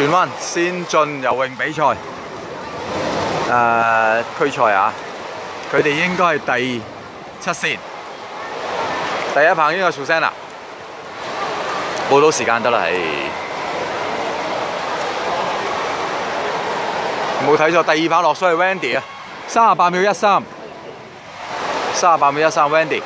荃灣先進游泳比賽，誒、呃、區賽啊，佢哋應該係第七線，第一棒應該係 Susanna，報到時間得啦，係冇睇錯，第二棒落水係 Wendy 啊，三十八秒一三，三十八秒一三 Wendy。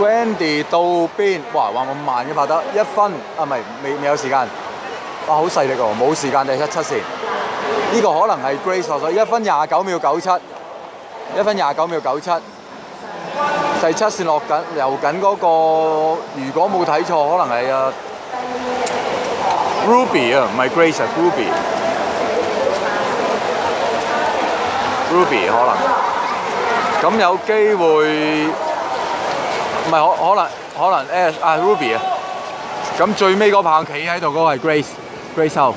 Wendy 到邊？哇！話咁慢嘅拍得一分啊，唔係未未有時間。哇！好細力喎，冇時間第七七線。呢、個可能係 Grace 所一分廿九秒九七，一分廿九秒九七。第七線落緊游緊嗰、個，如果冇睇錯，可能係啊 Ruby 啊，唔係 Grace 啊，Ruby。Ruby 可能，咁有機會，唔係可可能可能誒啊 Ruby 啊，咁最尾嗰棒企喺度嗰個係 Grace，Grace 後。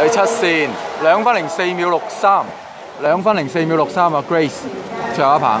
第七線兩分零四秒六三，兩分零四秒六三啊，Grace 最後一棒。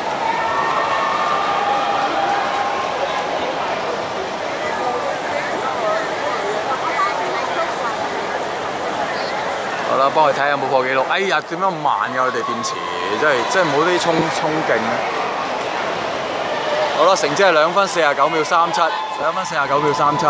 好啦，幫佢睇下有冇破記錄。哎呀，點解咁慢嘅佢哋電池，真係真係冇啲衝衝勁。好啦，成績係兩分四十九秒三七，兩分四十九秒三七。